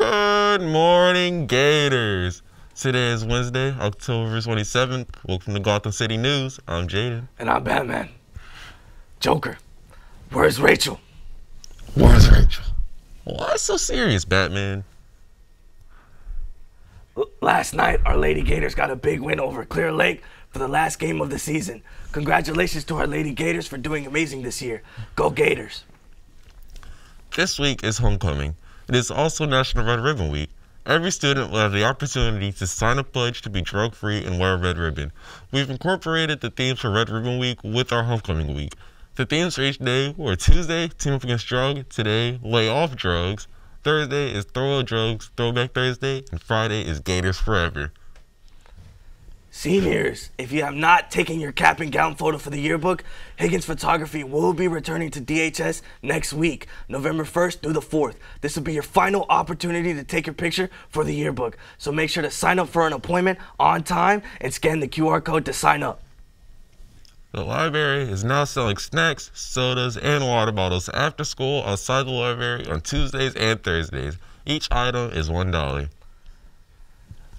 Good morning, Gators. Today is Wednesday, October 27th. Welcome to Gotham City News. I'm Jaden. And I'm Batman. Joker, where's Rachel? Where's Rachel? Why so serious, Batman? Last night, our Lady Gators got a big win over Clear Lake for the last game of the season. Congratulations to our Lady Gators for doing amazing this year. Go Gators. This week is homecoming. It is also National Red Ribbon Week. Every student will have the opportunity to sign a pledge to be drug free and wear a red ribbon. We've incorporated the themes for Red Ribbon Week with our homecoming week. The themes for each day were Tuesday, Team Up Against Drugs, today, Lay Off Drugs, Thursday is Throw Out Drugs, Throwback Thursday, and Friday is Gators Forever. Seniors, if you have not taken your cap and gown photo for the yearbook, Higgins Photography will be returning to DHS next week, November 1st through the 4th. This will be your final opportunity to take your picture for the yearbook. So make sure to sign up for an appointment on time and scan the QR code to sign up. The library is now selling snacks, sodas, and water bottles after school outside the library on Tuesdays and Thursdays. Each item is $1.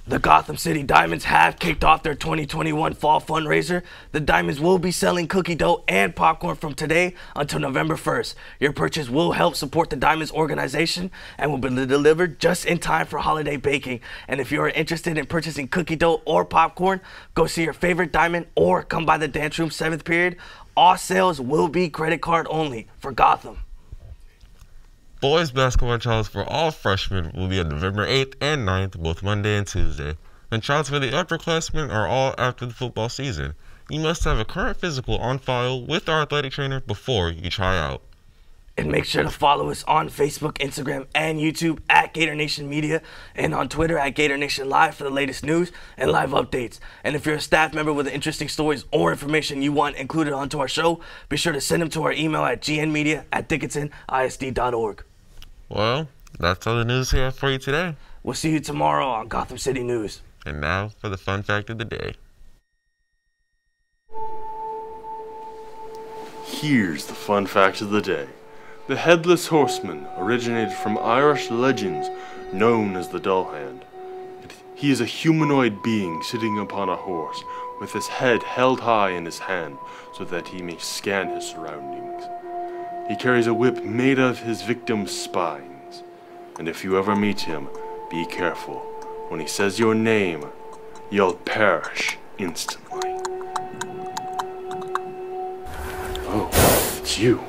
The Gotham City Diamonds have kicked off their 2021 fall fundraiser. The Diamonds will be selling cookie dough and popcorn from today until November 1st. Your purchase will help support the Diamonds organization and will be delivered just in time for holiday baking. And if you are interested in purchasing cookie dough or popcorn, go see your favorite diamond or come by the dance room 7th period. All sales will be credit card only for Gotham. Boys basketball trials for all freshmen will be on November 8th and 9th, both Monday and Tuesday. And trials for the upperclassmen are all after the football season. You must have a current physical on file with our athletic trainer before you try out. And make sure to follow us on Facebook, Instagram, and YouTube at Gator Nation Media and on Twitter at Gator Nation Live for the latest news and live updates. And if you're a staff member with interesting stories or information you want included onto our show, be sure to send them to our email at gnmedia at dickinsonisd.org. Well, that's all the news we have for you today. We'll see you tomorrow on Gotham City News. And now for the fun fact of the day. Here's the fun fact of the day. The Headless Horseman originated from Irish legends known as the Dullahan. He is a humanoid being sitting upon a horse with his head held high in his hand so that he may scan his surroundings. He carries a whip made of his victim's spines. And if you ever meet him, be careful. When he says your name, you'll perish instantly. Oh, it's you.